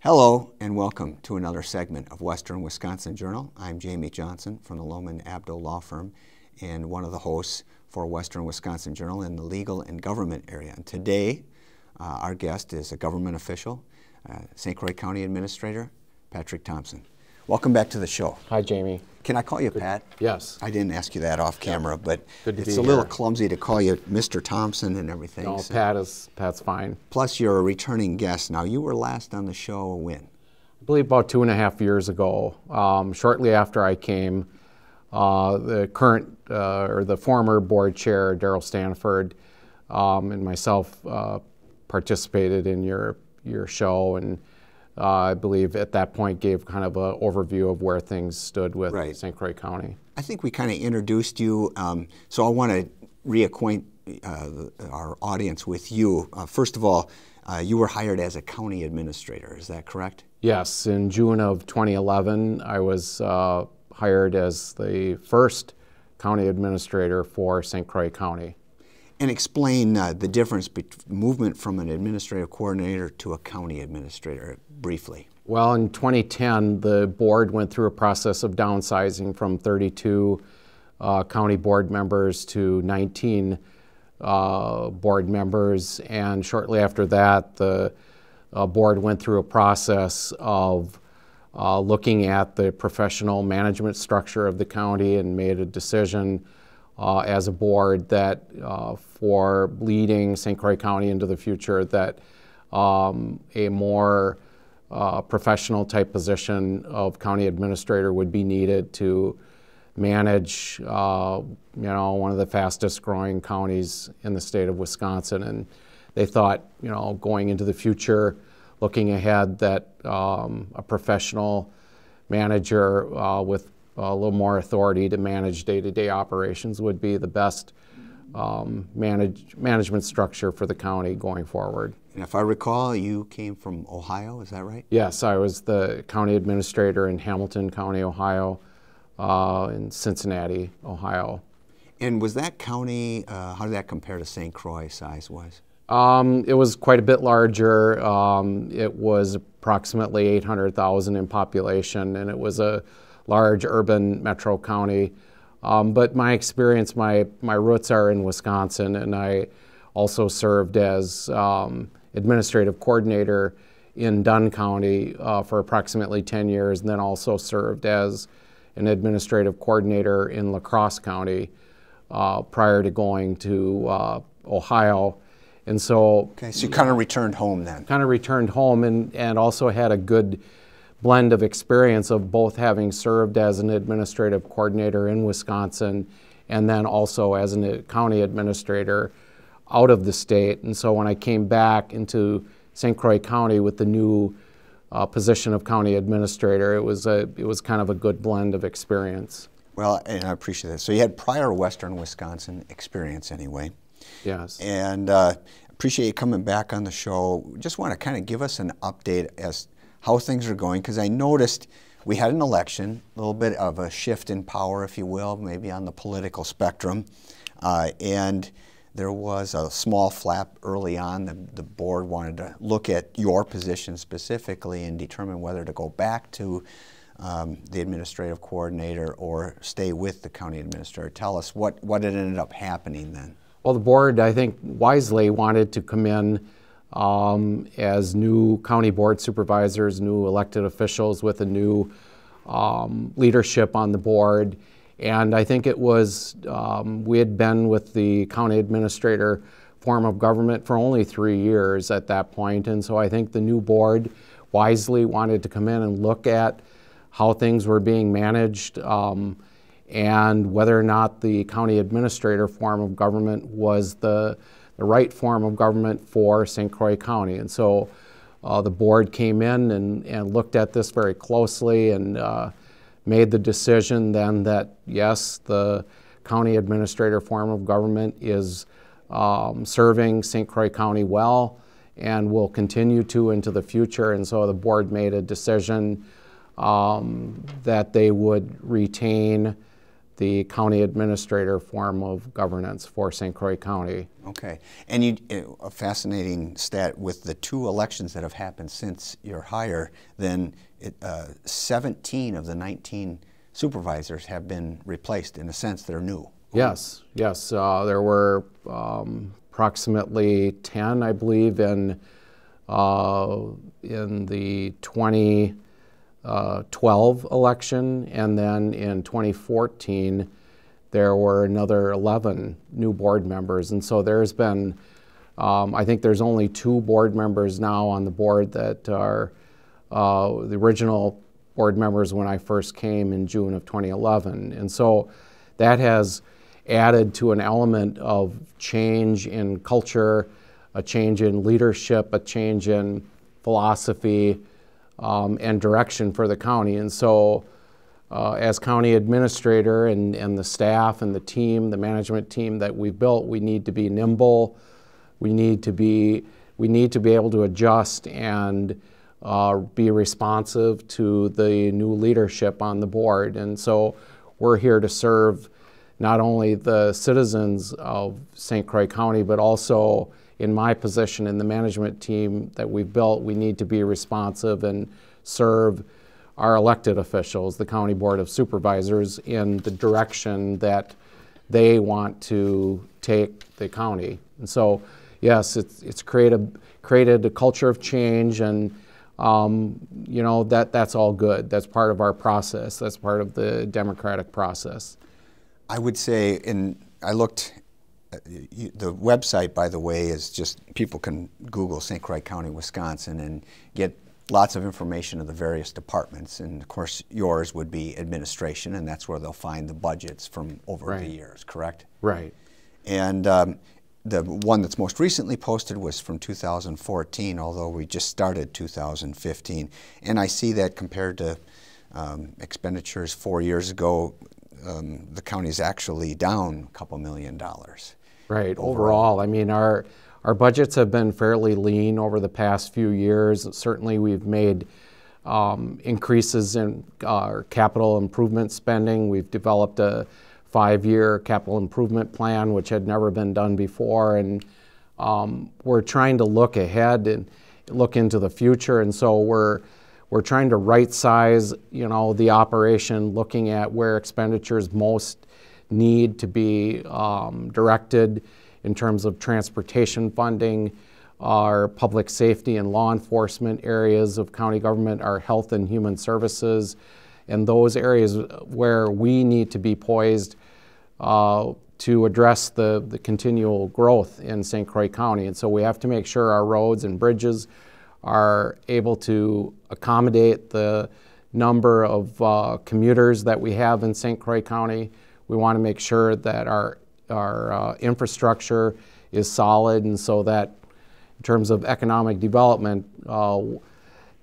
Hello and welcome to another segment of Western Wisconsin Journal. I'm Jamie Johnson from the Lommen Abdo Law Firm and one of the hosts for Western Wisconsin Journal in the legal and government area. And today, uh, our guest is a government official, uh, St. Croix County Administrator Patrick Thompson. Welcome back to the show. Hi, Jamie. Can I call you Pat? Yes. I didn't ask you that off camera, but it's a little here. clumsy to call you Mr. Thompson and everything. No, so- Pat is Pat's fine. Plus, you're a returning guest. Now, you were last on the show when? I believe about two and a half years ago, um, shortly after I came, uh, the current uh, or the former board chair, Daryl Standafer, um, and myself uh, participated in your your show, and I believe at that point gave kind of an overview of where things stood with Right. St. Croix County. I think we kind of introduced you, um, so I want to reacquaint uh, our audience with you. Uh, first of all, uh, you were hired as a county administrator, is that correct? Yes, in June of 2011, I was uh, hired as the first county administrator for St. Croix County. And explain uh, the difference between movement from an administrative coordinator to a county administrator briefly. Well, in 2010, the board went through a process of downsizing from 32 uh, county board members to 19 uh, board members, and shortly after that, the uh, board went through a process of uh, looking at the professional management structure of the county and made a decision uh, as a board that uh, for leading St. Croix County into the future, that um, a more uh, professional type position of county administrator would be needed to manage, uh, you know, one of the fastest growing counties in the state of Wisconsin. And they thought, you know, going into the future, looking ahead, that um, a professional manager uh, with a little more authority to manage day-to-day operations would be the best um, manage, management structure for the county going forward. And if I recall, you came from Ohio, is that right? Yes, I was the county administrator in Hamilton County, Ohio, uh, in Cincinnati, Ohio. And was that county, uh, how did that compare to St. Croix size wise? Um, it was quite a bit larger. Um, it was approximately 800,000 in population, and it was a large urban metro county. Um, but my experience, my, my roots are in Wisconsin, and I also served as um, administrative coordinator in Dunn County uh, for approximately 10 years, and then also served as an administrative coordinator in La Crosse County uh, prior to going to uh, Ohio. And so Okay, so you kind of returned home then. kind of returned home and, and also had a good blend of experience of both having served as an administrative coordinator in Wisconsin and then also as a county administrator out of the state. And so when I came back into St. Croix County with the new uh, position of county administrator, it was a it was kind of a good blend of experience. Well, and I appreciate that. So you had prior Western Wisconsin experience anyway. Yes. And uh, appreciate you coming back on the show. Just want to kind of give us an update as how things are going because I noticed we had an election, a little bit of a shift in power, if you will, maybe on the political spectrum, uh, and there was a small flap early on. The, the board wanted to look at your position specifically and determine whether to go back to um, the administrative coordinator or stay with the county administrator. Tell us what, what had ended up happening then. Well, the board, I think, wisely wanted to come in um, as new county board supervisors, new elected officials with a new um, leadership on the board. And I think it was, um, we had been with the county administrator form of government for only three years at that point. And so I think the new board wisely wanted to come in and look at how things were being managed. Um, and whether or not the county administrator form of government was the, the right form of government for St. Croix County. And so uh, the board came in and, and looked at this very closely and uh, made the decision then that yes, the county administrator form of government is um, serving St. Croix County well and will continue to into the future. And so the board made a decision um, that they would retain the county administrator form of governance for St. Croix County. Okay. And you, a fascinating stat with the two elections that have happened since your hire, then it, uh, 17 of the 19 supervisors have been replaced. In a sense, they're new. Yes, yes. Uh, there were um, approximately 10, I believe, in, uh, in the 20 uh, 12 election, and then in 2014, there were another 11 new board members. And so there's been, um, I think there's only two board members now on the board that are uh, the original board members when I first came in June of 2011. And so that has added to an element of change in culture, a change in leadership, a change in philosophy, um, and direction for the county. And so, uh, as county administrator and, and the staff and the team, the management team that we've built, we need to be nimble. We need to be we need to be able to adjust and uh, be responsive to the new leadership on the board. And so, we're here to serve not only the citizens of St. Croix County, but also in my position in the management team that we've built, we need to be responsive and serve our elected officials, the County Board of Supervisors, in the direction that they want to take the county. And so, yes, it's, it's created, created a culture of change, and um, you know that that's all good. That's part of our process. That's part of the democratic process. I would say, and I looked the website, by the way, is just people can Google St. Croix County, Wisconsin, and get lots of information of the various departments. And of course, yours would be administration, and that's where they'll find the budgets from over right. the years, correct? Right. And um, the one that's most recently posted was from 2014, although we just started 2015. And I see that compared to um, expenditures four years ago, um, the county is actually down a couple million dollars. Right. Overall. I mean, our our budgets have been fairly lean over the past few years. Certainly, we've made um, increases in our capital improvement spending. We've developed a five-year capital improvement plan, which had never been done before, and um, we're trying to look ahead and look into the future. And so we're we're trying to right size, you know, the operation, looking at where expenditures most need to be um, directed in terms of transportation funding, our public safety and law enforcement areas of county government, our health and human services, and those areas where we need to be poised uh, to address the, the continual growth in St. Croix County. And so we have to make sure our roads and bridges are able to accommodate the number of uh, commuters that we have in St. Croix County. We want to make sure that our, our uh, infrastructure is solid and so that in terms of economic development, uh,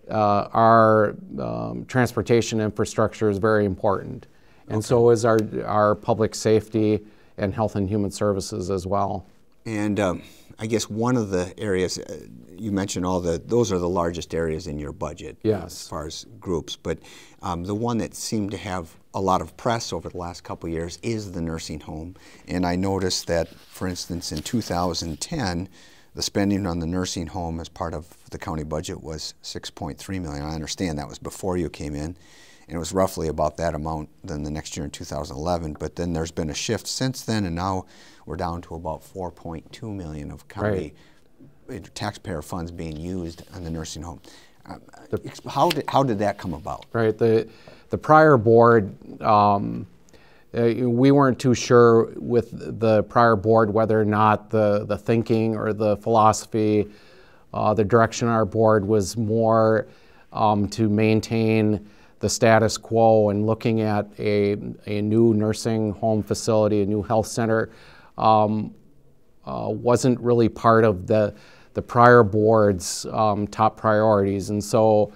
uh our um, transportation infrastructure is very important. And okay. so is our, our public safety and health and human services as well. And um, I guess one of the areas uh, you mentioned all the those are the largest areas in your budget yes. as far as groups, but um, the one that seemed to have a lot of press over the last couple of years is the nursing home. And I noticed that, for instance, in 2010, the spending on the nursing home as part of the county budget was 6.3 million. I understand that was before you came in and it was roughly about that amount then the next year in 2011. But then there's been a shift since then, and now we're down to about 4.2 million of county right. taxpayer funds being used on the nursing home. Uh, how did how did that come about? Right. The the prior board. Um, uh, we weren't too sure with the prior board whether or not the, the thinking or the philosophy, uh, the direction our board was more um, to maintain the status quo and looking at a, a new nursing home facility, a new health center, um, uh, wasn't really part of the, the prior board's um, top priorities. And so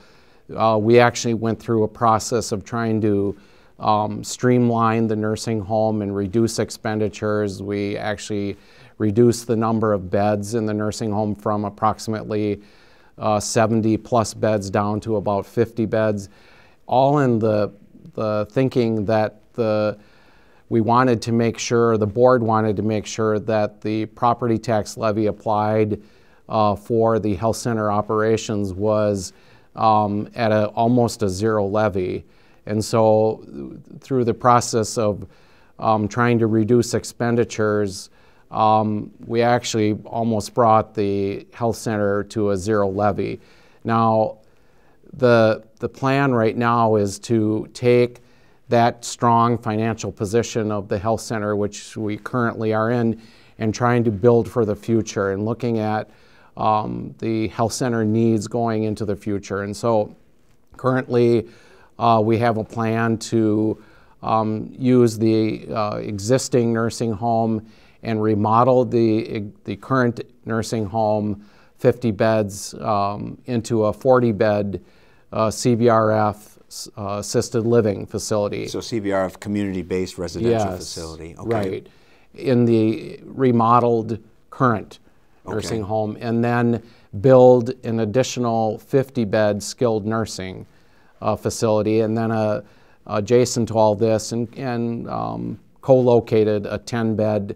uh, we actually went through a process of trying to um, streamline the nursing home and reduce expenditures. We actually reduced the number of beds in the nursing home from approximately uh, 70 plus beds down to about 50 beds all in the, the thinking that the we wanted to make sure, the board wanted to make sure that the property tax levy applied uh, for the health center operations was um, at a, almost a zero levy. And so, through the process of um, trying to reduce expenditures, um, we actually almost brought the health center to a zero levy. Now, the, the plan right now is to take that strong financial position of the health center, which we currently are in, and trying to build for the future and looking at um, the health center needs going into the future. And so currently uh, we have a plan to um, use the uh, existing nursing home and remodel the, the current nursing home 50 beds um, into a 40 bed uh, CBRF uh, assisted living facility. So CBRF community-based residential yes, facility. Okay. Right. In the remodeled current nursing okay. home, and then build an additional 50-bed skilled nursing uh, facility, and then a, adjacent to all this, and, and um, co-located a 10-bed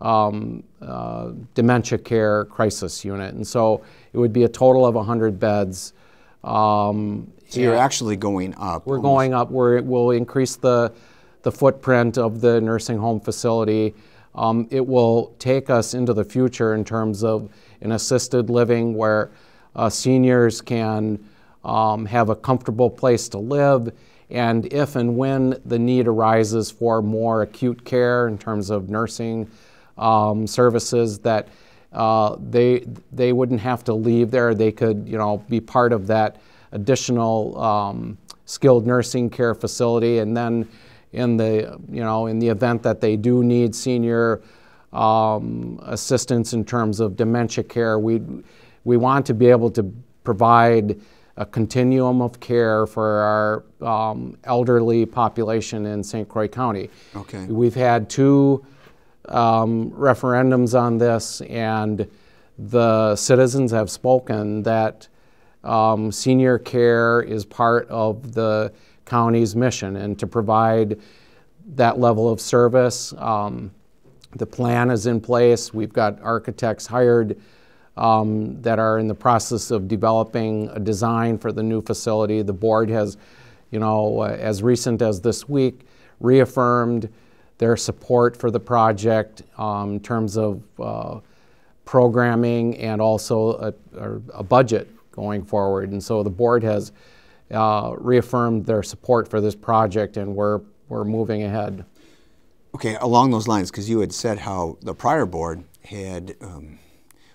um, uh, dementia care crisis unit. And so it would be a total of 100 beds. Um, so you're actually going up. We're almost. going up. Where it will increase the the footprint of the nursing home facility. Um, it will take us into the future in terms of an assisted living where uh, seniors can um, have a comfortable place to live. And if and when the need arises for more acute care in terms of nursing um, services, that uh, they they wouldn't have to leave there. They could, you know, be part of that additional um, skilled nursing care facility, and then in the you know in the event that they do need senior um, assistance in terms of dementia care, we we want to be able to provide a continuum of care for our um, elderly population in St. Croix County. Okay. We've had two um, referendums on this, and the citizens have spoken that um, senior care is part of the county's mission and to provide that level of service. Um, the plan is in place. We've got architects hired um, that are in the process of developing a design for the new facility. The board has, you know, uh, as recent as this week, reaffirmed their support for the project um, in terms of uh, programming and also a, a, budget going forward. And so the board has uh, reaffirmed their support for this project, and we're we're moving ahead. Okay, along those lines, because you had said how the prior board had um,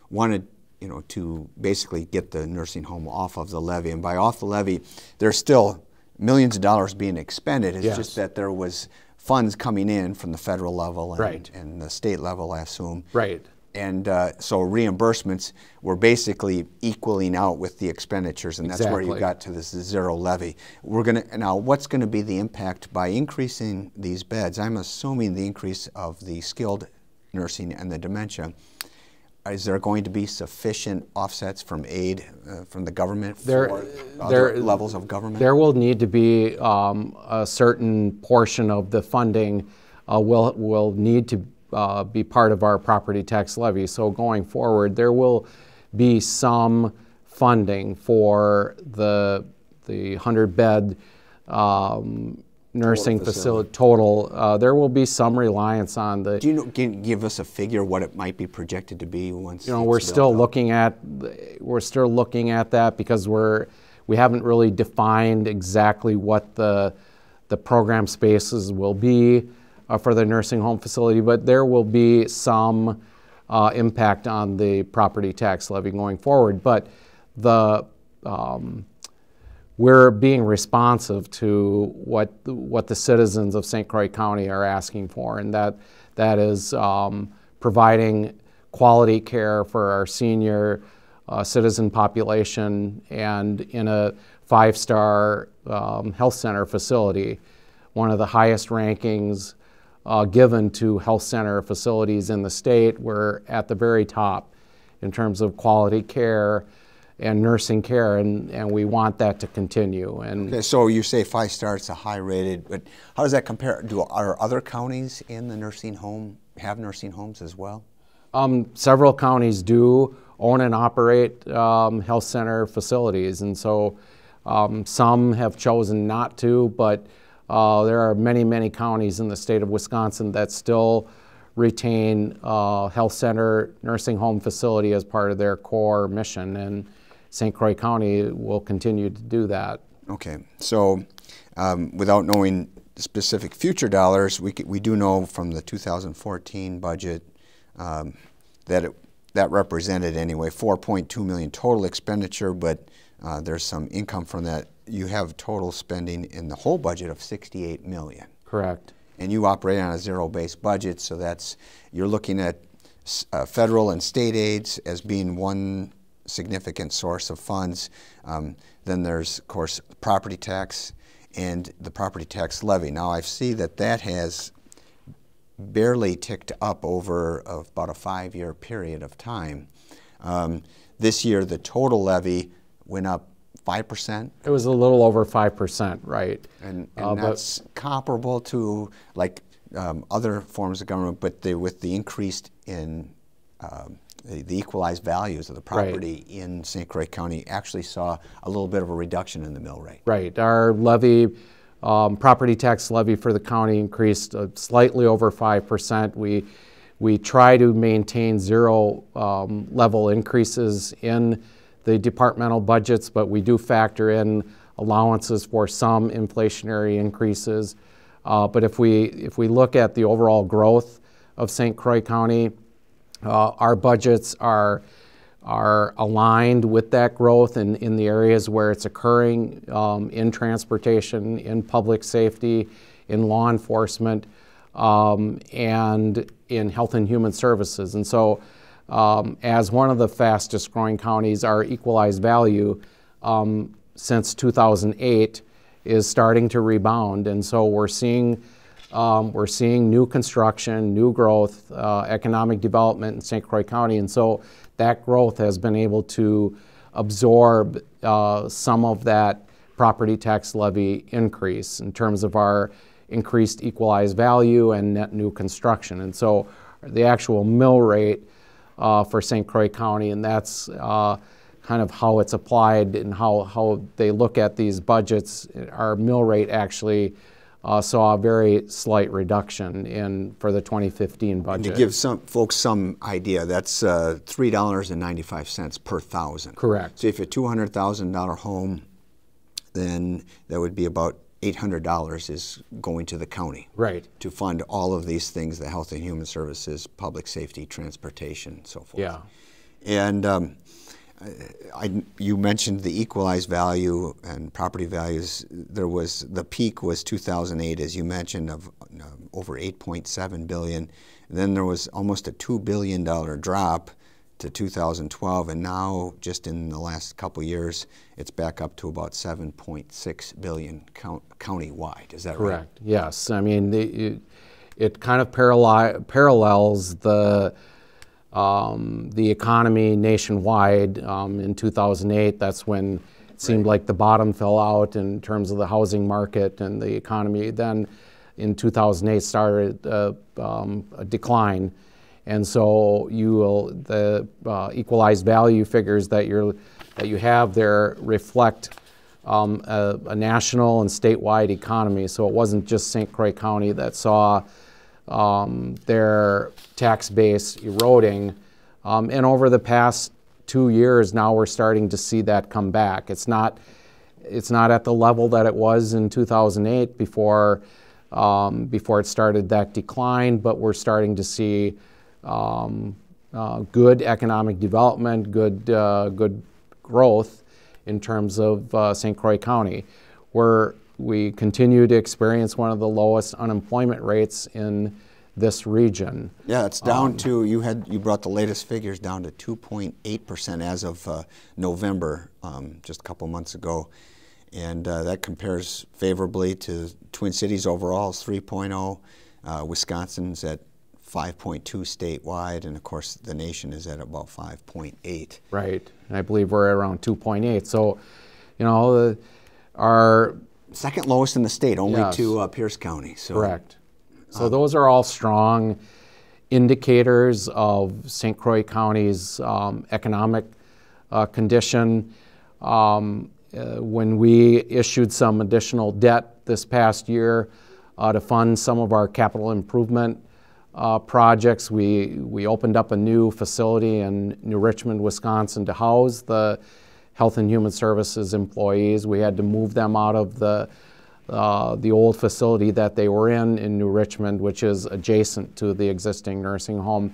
wanted you know to basically get the nursing home off of the levy, and by off the levy, there's still millions of dollars being expended. It's yes. just that there was funds coming in from the federal level and, right. and the state level, I assume. Right and uh, so reimbursements were basically equaling out with the expenditures, and that's exactly. where you got to this zero levy. We're going to now. What's going to be the impact by increasing these beds? I'm assuming the increase of the skilled nursing and the dementia. Is there going to be sufficient offsets from aid uh, from the government there, for there, other levels of government? There will need to be um, a certain portion of the funding uh, will will need to uh, be part of our property tax levy. So going forward, there will be some funding for the the 100 bed um, nursing total facility, facility total. Uh, there will be some reliance on the. Do you know, give us a figure what it might be projected to be once? You know, we're still looking at we're still looking at that because we're we haven't really defined exactly what the the program spaces will be uh, for the nursing home facility, but there will be some uh, impact on the property tax levy going forward. But the um, we're being responsive to what what the citizens of St. Croix County are asking for, and that that is um, providing quality care for our senior uh, citizen population and in a five-star um, health center facility, one of the highest rankings uh, given to health center facilities in the state. We're at the very top in terms of quality care and nursing care, and, and we want that to continue. And okay, so you say five stars, a high rated, but how does that compare? Do are other counties in the nursing home have nursing homes as well? Um, several counties do own and operate um, health center facilities, and so um, some have chosen not to, but uh, there are many, many counties in the state of Wisconsin that still retain uh, health center nursing home facility as part of their core mission, and St. Croix County will continue to do that. Okay, so um, without knowing specific future dollars, we, we do know from the 2014 budget um, that it, that represented anyway 4.2 million total expenditure, but uh, there's some income from that. You have total spending in the whole budget of 68 million. Correct. And you operate on a zero-based budget, so that's you're looking at uh, federal and state aids as being one significant source of funds. Um, then there's, of course, property tax and the property tax levy. Now I see that that has barely ticked up over about a five-year period of time. Um, this year, the total levy went up 5%. It was a little over 5%, right. And, and uh, that's comparable to like um, other forms of government, but the, with the increase in um, the, equalized values of the property right. in St. Croix County actually saw a little bit of a reduction in the mill rate. Right. Our levy, um, property tax levy for the county increased uh, slightly over 5%. We, we try to maintain zero um, level increases in the departmental budgets, but we do factor in allowances for some inflationary increases. Uh, but if we, if we look at the overall growth of St. Croix County, our budgets are, are aligned with that growth in, in the areas where it's occurring um, in transportation, in public safety, in law enforcement, um, and in health and human services. And so, um, as one of the fastest growing counties, our equalized value um, since 2008 is starting to rebound. And so, we're seeing um, we're seeing new construction, new growth, uh, economic development in St. Croix County, and so that growth has been able to absorb uh, some of that property tax levy increase in terms of our increased equalized value and net new construction. And so the actual mill rate uh, for St. Croix County, and that's uh, kind of how it's applied and how, how they look at these budgets. Our mill rate actually uh, saw a very slight reduction in for the 2015 budget. And to give some folks some idea, that's uh, three dollars and ninety-five cents per thousand. Correct. So if a two hundred thousand dollar home, then that would be about eight hundred dollars is going to the county. Right. To fund all of these things: the health and human services, public safety, transportation, and so forth. Yeah. And um, I, you mentioned the equalized value and property values. There was the peak was 2008, as you mentioned, of uh, over 8.7 billion. Then there was almost a two billion dollar drop to 2012, and now just in the last couple years, it's back up to about 7.6 billion count, county-wide. Is that Correct. right? Correct. Yes. I mean, the, it, it, kind of parallels the um, the economy nationwide um, in 2008. That's when it seemed like the bottom fell out in terms of the housing market and the economy. Then in 2008 started uh, um, a decline. And so you will, the uh, equalized value figures that, you're, that you have there reflect um, a, a, national and statewide economy. So it wasn't just St. Croix County that saw um, their tax base eroding. Um, and over the past two years, now we're starting to see that come back. It's not, it's not at the level that it was in 2008 before, um, before it started that decline, but we're starting to see um, uh, good economic development, good, uh, good growth in terms of uh, St. Croix County. We're we continue to experience one of the lowest unemployment rates in this region. Yeah, it's down um, to you had you brought the latest figures down to 2.8 percent as of uh, November, um, just a couple months ago, and uh, that compares favorably to Twin Cities overall 3.0, uh, Wisconsin's at 5.2 statewide, and of course the nation is at about 5.8. Right, and I believe we're around 2.8. So, you know, the, our second lowest in the state, only yes. to uh, Pierce County. So. Correct. So um, those are all strong indicators of St. Croix County's um, economic uh, condition. Um, uh, when we issued some additional debt this past year uh, to fund some of our capital improvement uh, projects, we, we opened up a new facility in New Richmond, Wisconsin to house the Health and Human Services employees. We had to move them out of the uh, the old facility that they were in in New Richmond, which is adjacent to the existing nursing home.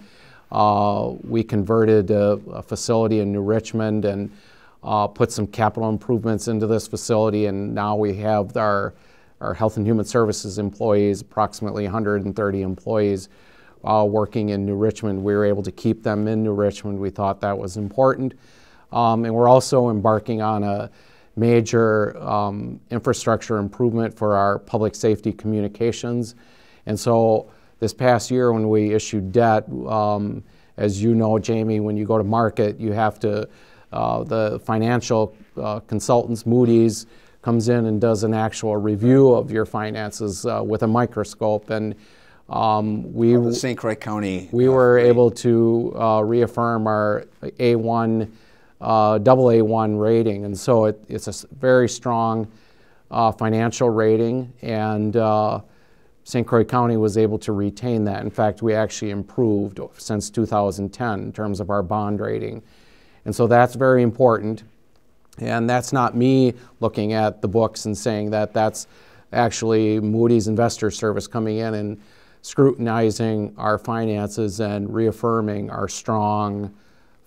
Uh, we converted a, a, facility in New Richmond and uh, put some capital improvements into this facility, and now we have our, our Health and Human Services employees, approximately 130 employees, uh, working in New Richmond. We were able to keep them in New Richmond. We thought that was important. Um, and we're also embarking on a major um, infrastructure improvement for our public safety communications. And so this past year when we issued debt, um, as you know, Jamie, when you go to market, you have to, uh, the financial uh, consultants, Moody's, comes in and does an actual review of your finances uh, with a microscope. And um, we, oh, St. Croix County. We were able to uh, reaffirm our A1 uh, double A1 rating. And so it, it's a very strong uh, financial rating, and uh, St. Croix County was able to retain that. In fact, we actually improved since 2010 in terms of our bond rating. And so that's very important. And that's not me looking at the books and saying that that's actually Moody's Investor Service coming in and scrutinizing our finances and reaffirming our strong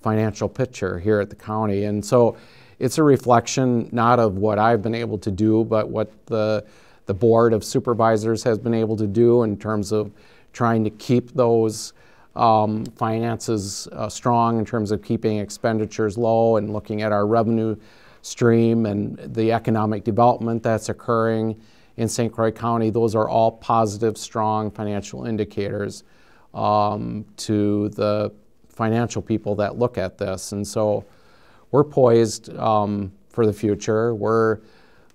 financial picture here at the county. And so it's a reflection not of what I've been able to do, but what the, the board of supervisors has been able to do in terms of trying to keep those um, finances uh, strong in terms of keeping expenditures low and looking at our revenue stream and the economic development that's occurring in St. Croix County. Those are all positive, strong financial indicators um, to the financial people that look at this. And so we're poised um, for the future. We're,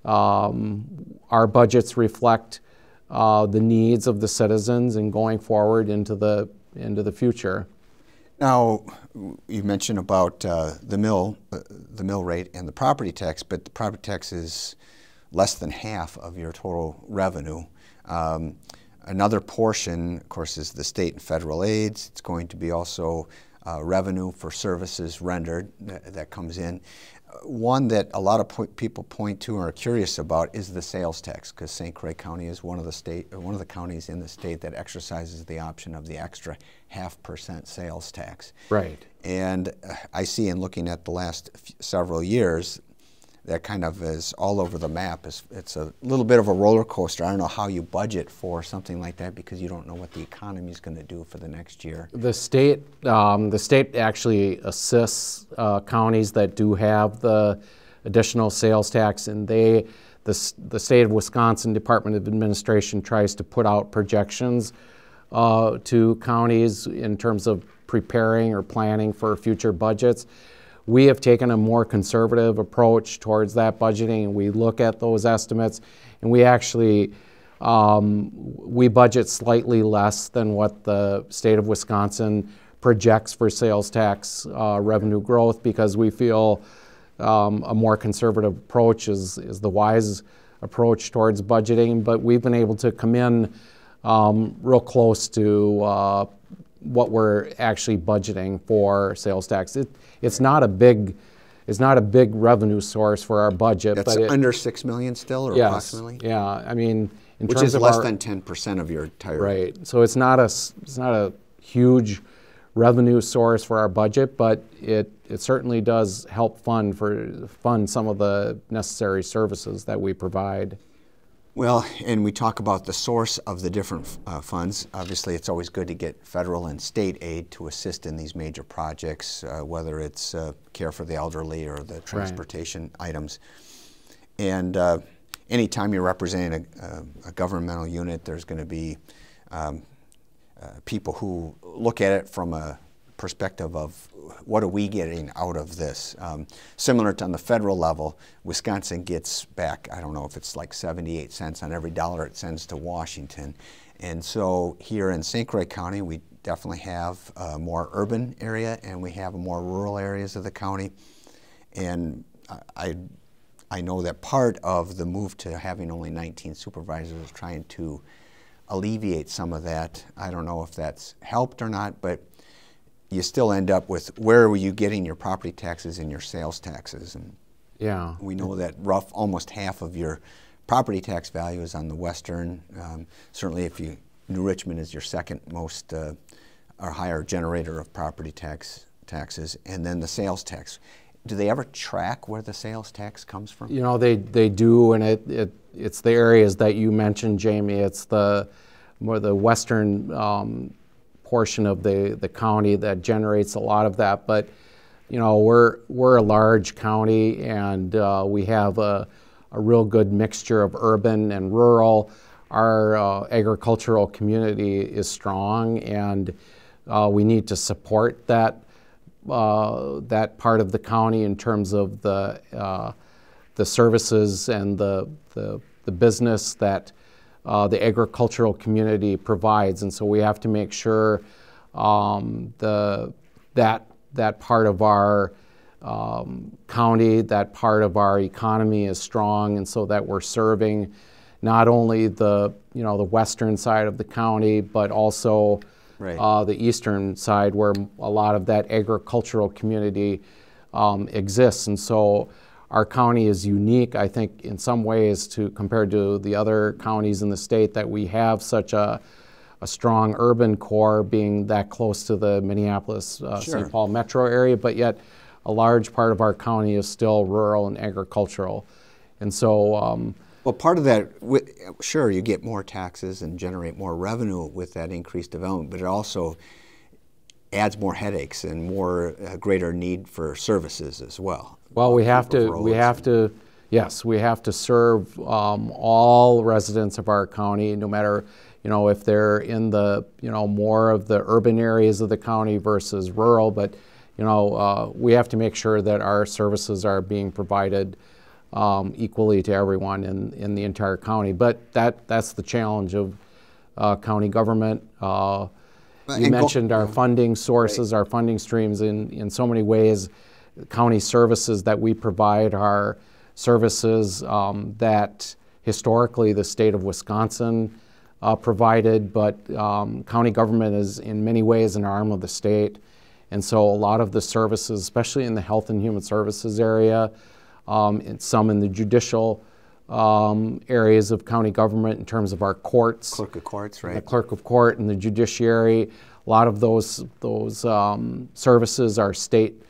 um, our budgets reflect uh, the needs of the citizens and going forward into the, into the future. Now, you mentioned about uh, the mill, uh, the mill rate and the property tax, but the property tax is less than half of your total revenue. Um, another portion, of course, is the state and federal aids. It's going to be also uh, revenue for services rendered that, that comes in. one that a lot of po people point to and are curious about is the sales tax, because St. Croix County is one of the state, one of the counties in the state that exercises the option of the extra half percent sales tax. Right. And uh, I see in looking at the last several years that kind of is all over the map. It's, it's a little bit of a roller coaster. I don't know how you budget for something like that because you don't know what the economy is going to do for the next year. The state, um, the state actually assists uh, counties that do have the additional sales tax, and they, the, the state of Wisconsin Department of Administration tries to put out projections uh, to counties in terms of preparing or planning for future budgets. We have taken a more conservative approach towards that budgeting, we look at those estimates, and we actually um, we budget slightly less than what the state of Wisconsin projects for sales tax uh, revenue growth because we feel um, a more conservative approach is, is the wise approach towards budgeting. But we've been able to come in um, real close to uh, what we're actually budgeting for sales tax. It, it's not a big it's not a big revenue source for our budget. That's but it, under six million still, or yes, approximately. Yeah, I mean, in which terms is of less our, than ten percent of your entire. Right. So it's not a it's not a huge revenue source for our budget, but it it certainly does help fund for fund some of the necessary services that we provide. Well, and we talk about the source of the different uh, funds. Obviously, it's always good to get federal and state aid to assist in these major projects, uh, whether it's uh, care for the elderly or the transportation right. items. And uh, anytime you're representing a, a, governmental unit, there's going to be um, uh, people who look at it from a perspective of what are we getting out of this? Um, similar to on the federal level, Wisconsin gets back, I don't know if it's like 78 cents on every dollar it sends to Washington. And so here in St. Croix County, we definitely have a more urban area and we have more rural areas of the county. And I, I know that part of the move to having only 19 supervisors is trying to alleviate some of that. I don't know if that's helped or not, but you still end up with where were you getting your property taxes and your sales taxes? And yeah, we know that rough almost half of your property tax value is on the western. Um, certainly, if you New Richmond is your second most uh, or higher generator of property tax taxes, and then the sales tax. Do they ever track where the sales tax comes from? You know, they, they do, and it, it it's the areas that you mentioned, Jamie. It's the more the western um, portion of the, the county that generates a lot of that. But you know, we're we're a large county, and uh, we have a, a real good mixture of urban and rural. Our uh, agricultural community is strong, and uh, we need to support that uh, that part of the county in terms of the uh, the services and the the, the business that uh, the agricultural community provides, and so we have to make sure um, the that that part of our um, county, that part of our economy is strong, and so that we're serving not only the you know the western side of the county, but also right. uh, the eastern side where a lot of that agricultural community um, exists. And so our county is unique, I think, in some ways to compared to the other counties in the state that we have such a, a strong urban core being that close to the Minneapolis uh, sure. St. Paul metro area, but yet a large part of our county is still rural and agricultural. And so um, well, part of that, sure, you get more taxes and generate more revenue with that increased development, but it also adds more headaches and more uh, greater need for services as well. Well, we have to, we have to, yes, we have to serve um, all residents of our county, no matter, you know, if they're in the, you know, more of the urban areas of the county versus rural, but, you know, uh, we have to make sure that our services are being provided um, equally to everyone in, in the entire county. But that, that's the challenge of uh, county government. You mentioned our funding sources, right. our funding streams in, in so many ways. County services that we provide are services um, that historically the state of Wisconsin uh, provided, but um, county government is in many ways an arm of the state. And so a lot of the services, especially in the health and human services area, um, and some in the judicial um, areas of county government in terms of our courts. Clerk of courts, right? The clerk of court and the judiciary. A lot of those those um, services are state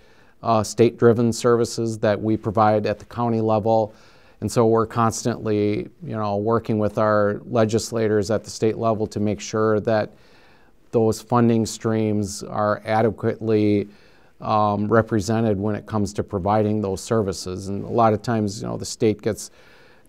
uh, state driven services that we provide at the county level. And so we're constantly, you know, working with our legislators at the state level to make sure that those funding streams are adequately um, represented when it comes to providing those services. And a lot of times, you know, the state gets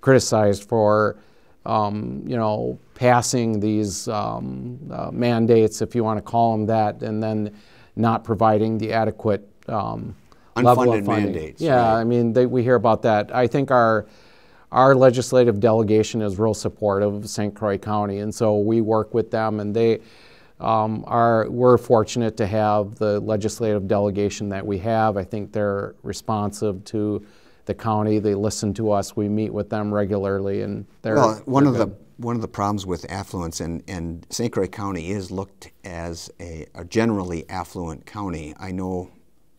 criticized for, um, you know, passing these um, uh, mandates, if you want to call them that, and then not providing the adequate um, level of funding. mandates. Yeah, right. I mean, they, we hear about that. I think our our legislative delegation is real supportive of St. Croix County, and so we work with them, and they um, are, we're fortunate to have the legislative delegation that we have. I think they're responsive to the county. They listen to us. We meet with them regularly, and they're well. One they're of good. the one of the problems with affluence, and, and St. Croix County is looked as a, a generally affluent county. I know,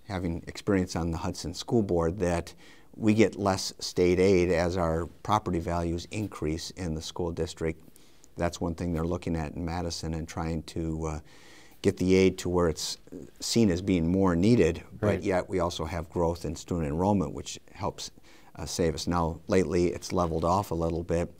having experience on the Hudson School Board, that we get less state aid as our property values increase in the school district that's one thing they're looking at in Madison and trying to uh, get the aid to where it's seen as being more needed, right. but yet we also have growth in student enrollment, which helps uh, save us. Now, lately, it's leveled off a little bit,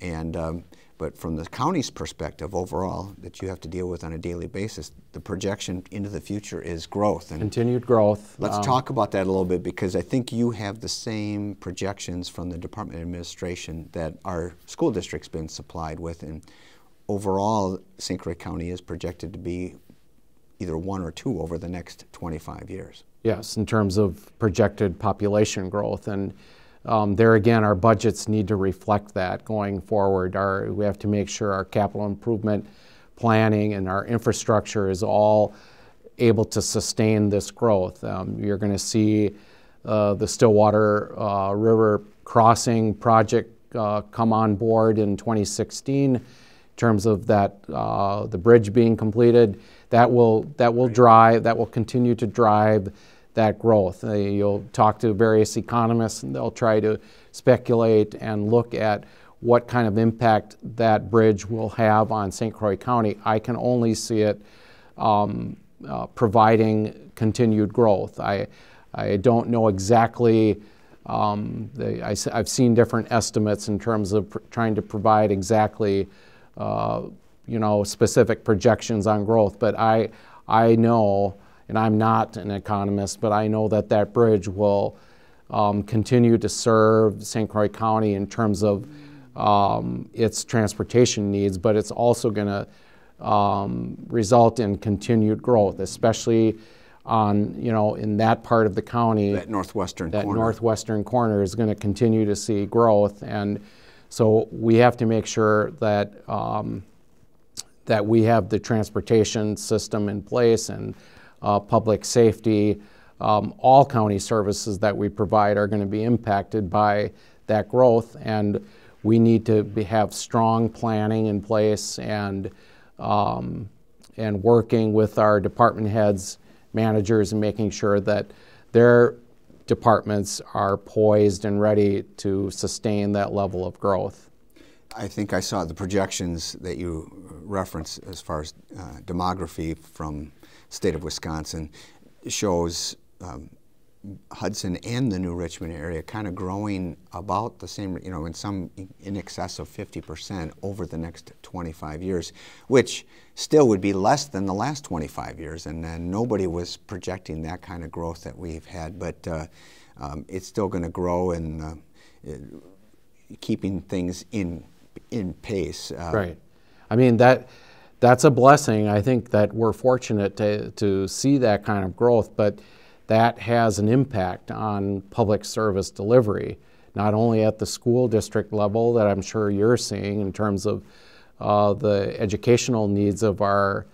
and um, but from the county's perspective, overall, that you have to deal with on a daily basis, the projection into the future is growth. And Continued growth. Let's um, talk about that a little bit because I think you have the same projections from the Department of Administration that our school district's been supplied with. And overall, St. Croix County is projected to be either one or two over the next 25 years. Yes, in terms of projected population growth. And um, there again, our budgets need to reflect that going forward. Our, we have to make sure our capital improvement planning and our infrastructure is all able to sustain this growth. Um, you're going to see uh, the Stillwater uh, River Crossing project uh, come on board in 2016 in terms of that uh, the bridge being completed. That will that will drive that will continue to drive that growth. Uh, you'll talk to various economists and they'll try to speculate and look at what kind of impact that bridge will have on St. Croix County. I can only see it um, uh, providing continued growth. I, I don't know exactly, um, the, I, have seen different estimates in terms of pr- trying to provide exactly, uh, you know, specific projections on growth, but I, I know, and I'm not an economist, but I know that that bridge will um, continue to serve St. Croix County in terms of um, its transportation needs, but it's also going to um, result in continued growth, especially on you know in that part of the county. That northwestern that corner. northwestern corner is going to continue to see growth, and so we have to make sure that um, that we have the transportation system in place and uh, public safety. Um, all county services that we provide are going to be impacted by that growth, and we need to be, have strong planning in place and um, and working with our department heads, managers, and making sure that their departments are poised and ready to sustain that level of growth. I think I saw the projections that you referenced as far as uh, demography from state of Wisconsin shows um, Hudson and the New Richmond area kind of growing about the same, you know, in some in excess of 50% over the next 25 years, which still would be less than the last 25 years. And then nobody was projecting that kind of growth that we've had, but uh, um, it's still going to grow and uh, keeping things in in pace. Uh, right. I mean that that's a blessing. I think that we're fortunate to to see that kind of growth, but that has an impact on public service delivery, not only at the school district level that I'm sure you're seeing in terms of uh, the educational needs of our,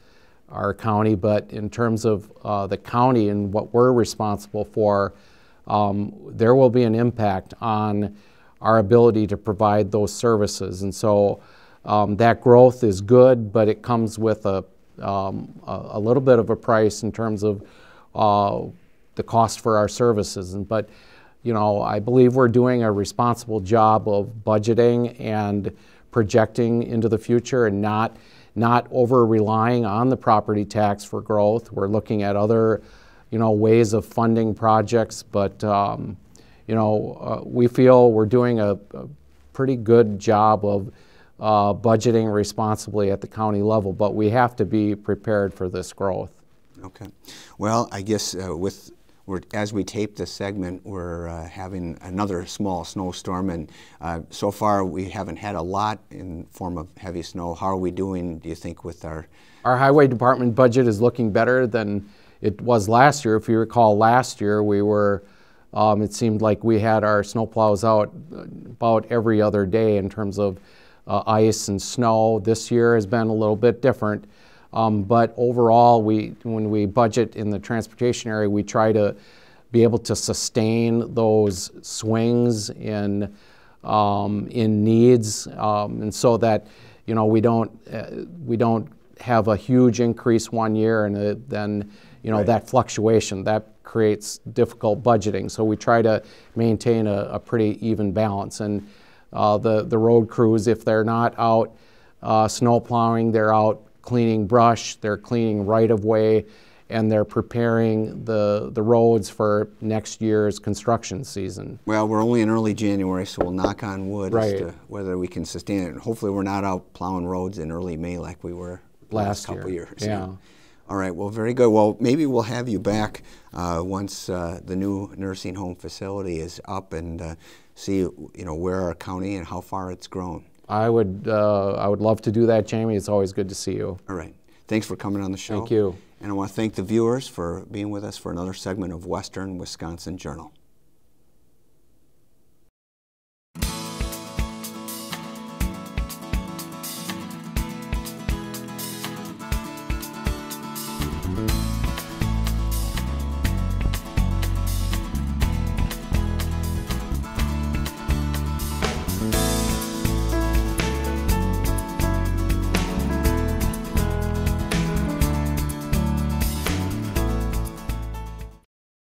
our county, but in terms of uh, the county and what we're responsible for, um, there will be an impact on our ability to provide those services. And so um, that growth is good, but it comes with a, um, a, a, little bit of a price in terms of uh, the cost for our services. And, but, you know, I believe we're doing a responsible job of budgeting and projecting into the future and not not over relying on the property tax for growth. We're looking at other, you know, ways of funding projects, but um, you know, uh, we feel we're doing a, a pretty good job of uh, budgeting responsibly at the county level. But we have to be prepared for this growth. Okay. Well, I guess uh, with we're, as we tape this segment, we're uh, having another small snowstorm, and uh, so far we haven't had a lot in form of heavy snow. How are we doing, do you think, with our? Our highway department budget is looking better than it was last year. If you recall, last year we were. Um, it seemed like we had our snowplows out about every other day in terms of uh, ice and snow. This year has been a little bit different. Um, but overall, we, when we budget in the transportation area, we try to be able to sustain those swings in, um, in needs, um, and so that you know we don't uh, we don't have a huge increase one year and uh, then you know right. that fluctuation that creates difficult budgeting. So we try to maintain a, a pretty even balance. And uh, the the road crews, if they're not out uh, snow plowing, they're out cleaning brush, they're cleaning right of way, and they're preparing the, the roads for next year's construction season. Well, we're only in early January, so we'll knock on wood right. as to whether we can sustain it. And hopefully, we're not out plowing roads in early May like we were last, last couple year. years. Yeah. All right, well, very good. Well, maybe we'll have you back uh, once uh, the new nursing home facility is up and uh, see, you know, where our county and how far it's grown. I would, uh, I would love to do that, Jamie. It's always good to see you. All right. Thanks for coming on the show. Thank you. And I want to thank the viewers for being with us for another segment of Western Wisconsin Journal.